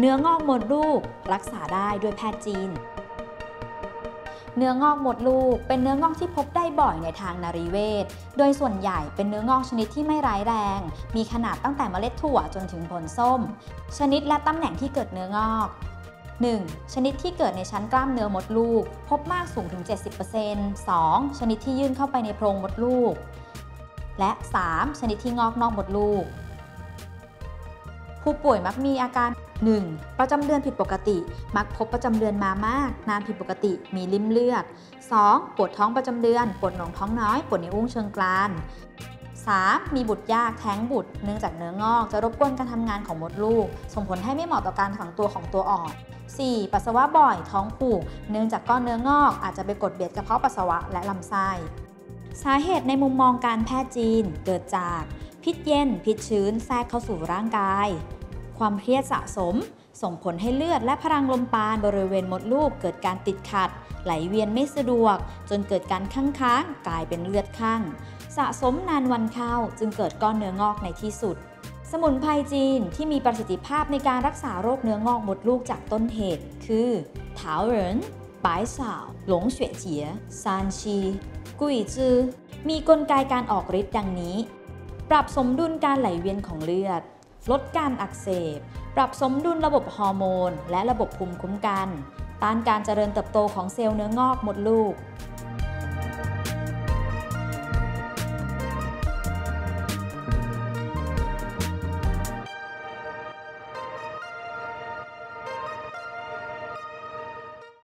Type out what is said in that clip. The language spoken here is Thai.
เนื้องอกมดลูกรักษาได้ด้วยแพทย์จีน เนื้องอกมดลูกเป็นเนื้องอกที่พบได้บ่อยในทางนารีเวช โดยส่วนใหญ่เป็นเนื้องอกชนิดที่ไม่ร้ายแรง มีขนาดตั้งแต่เมล็ดถั่วจนถึงผลส้ม ชนิดและตำแหน่งที่เกิดเนื้องอก 1. ชนิดที่เกิดในชั้นกล้ามเนื้อมดลูก พบมากสูงถึง 70% 2. ชนิดที่ยื่นเข้าไปในโพรงมดลูก และ 3. ชนิดที่งอกนอกมดลูก ผู้ป่วยมักมีอาการ 1. ประจำเดือนผิดปกติ มักพบประจำเดือนมามาก นานผิดปกติ มีลิ่มเลือด 2. ปวดท้องประจำเดือน ปวดหนองท้องน้อย ปวดในอุ้งเชิงกราน 3. มีบุตรยากแท้งบุตร เนื่องจากเนื้องอกจะรบกวนการทำงานของมดลูก ส่งผลให้ไม่เหมาะต่อการฝังตัวของตัวอ่อน 4. ปัสสาวะบ่อยท้องผูก เนื่องจากก้อนเนื้องอกอาจจะไปกดเบียดกระเพาะปัสสาวะและลำไส้สาเหตุในมุมมองการแพทย์จีนเกิดจาก พิษเย็น พิษชื้นแทรกเข้าสู่ร่างกาย ความเครียดสะสม ส่งผลให้เลือดและพลังลมปาณบริเวณมดลูกเกิดการติดขัด ไหลเวียนไม่สะดวก จนเกิดการค้างค้างกลายเป็นเลือดข้างสะสมนานวันเข้าจึงเกิดก้อนเนื้องอกในที่สุด สมุนไพรจีนที่มีประสิทธิภาพในการรักษาโรคเนื้องอกมดลูกจากต้นเหตุ คือถาเหรินปายสาว หลงเฉวยเจียซานชี กุยจือ มีกลไกการออกฤทธิ์ดังนี้ ปรับสมดุลการไหลเวียนของเลือด ลดการอักเสบ ปรับสมดุลระบบฮอร์โมน และระบบภูมิคุ้มกัน ต้านการเจริญเติบโตของเซลล์เนื้องอกมดลูก